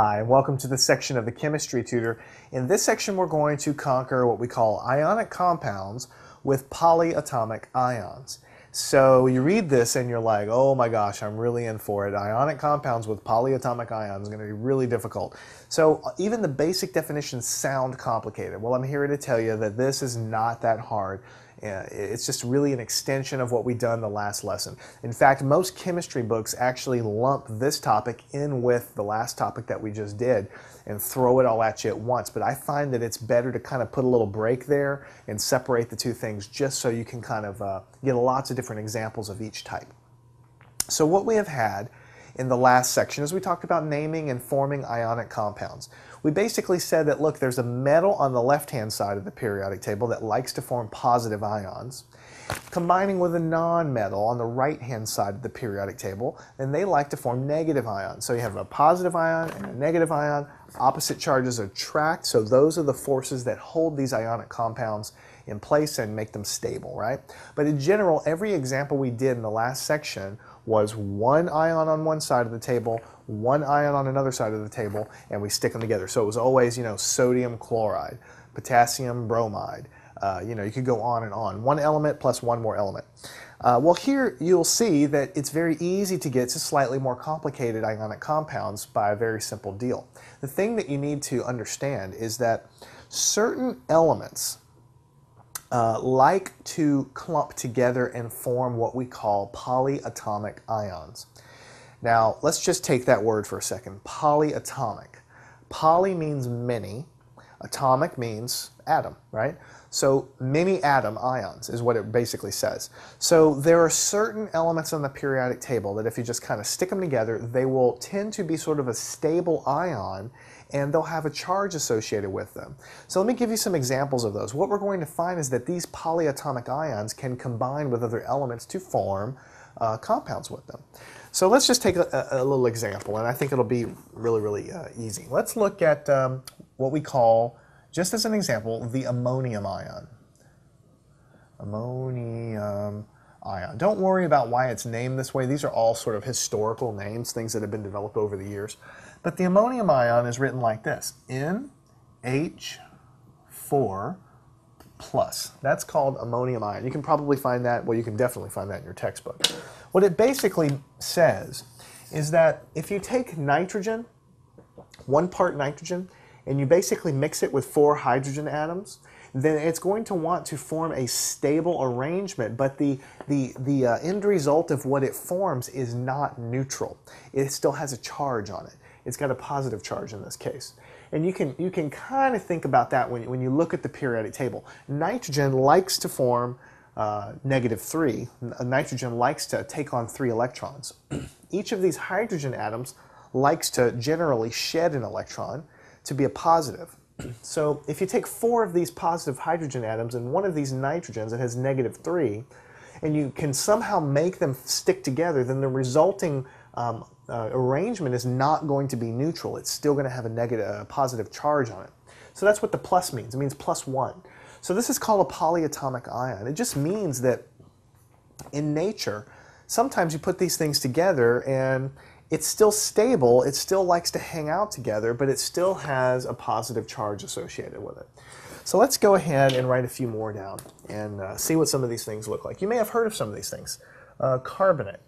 Hi, and welcome to this section of the Chemistry Tutor. In this section, we're going to conquer what we call ionic compounds with polyatomic ions. So you read this and you're like, oh my gosh, I'm really in for it. Ionic compounds with polyatomic ions is going to be really difficult. So uh, even the basic definitions sound complicated. Well, I'm here to tell you that this is not that hard. It's just really an extension of what we done the last lesson. In fact, most chemistry books actually lump this topic in with the last topic that we just did and throw it all at you at once. But I find that it's better to kind of put a little break there and separate the two things just so you can kind of uh, get lots of different examples of each type. So what we have had in the last section as we talked about naming and forming ionic compounds. We basically said that, look, there's a metal on the left-hand side of the periodic table that likes to form positive ions. Combining with a non-metal on the right-hand side of the periodic table, then they like to form negative ions. So you have a positive ion and a negative ion. Opposite charges attract, so those are the forces that hold these ionic compounds in place and make them stable, right? But in general, every example we did in the last section was one ion on one side of the table, one ion on another side of the table, and we stick them together. So it was always, you know, sodium chloride, potassium bromide. Uh, you know, you could go on and on. One element plus one more element. Uh, well, here you'll see that it's very easy to get to slightly more complicated ionic compounds by a very simple deal. The thing that you need to understand is that certain elements uh, like to clump together and form what we call polyatomic ions. Now, let's just take that word for a second. Polyatomic. Poly means many. Atomic means atom, right? So many atom ions is what it basically says. So there are certain elements on the periodic table that if you just kind of stick them together, they will tend to be sort of a stable ion and they'll have a charge associated with them. So let me give you some examples of those. What we're going to find is that these polyatomic ions can combine with other elements to form uh, compounds with them. So let's just take a, a, little example, and I think it'll be really, really uh, easy. Let's look at um, what we call, just as an example, the ammonium ion. Ammonium ion. Don't worry about why it's named this way. These are all sort of historical names, things that have been developed over the years. But the ammonium ion is written like this, NH4 plus. That's called ammonium ion. You can probably find that, well, you can definitely find that in your textbook. What it basically says is that if you take nitrogen, one part nitrogen, and you basically mix it with four hydrogen atoms, then it's going to want to form a stable arrangement, but the, the, the uh, end result of what it forms is not neutral. It still has a charge on it. It's got a positive charge in this case. And you can, you can kind of think about that when, when you look at the periodic table. Nitrogen likes to form uh, negative 3. Nitrogen likes to take on 3 electrons. Each of these hydrogen atoms likes to generally shed an electron to be a positive. so if you take four of these positive hydrogen atoms and one of these nitrogens that has negative 3, and you can somehow make them stick together, then the resulting um, uh, arrangement is not going to be neutral. It's still going to have a negative, a positive charge on it. So that's what the plus means. It means plus one. So this is called a polyatomic ion. It just means that in nature, sometimes you put these things together and it's still stable, it still likes to hang out together, but it still has a positive charge associated with it. So let's go ahead and write a few more down and uh, see what some of these things look like. You may have heard of some of these things. Uh, carbonate.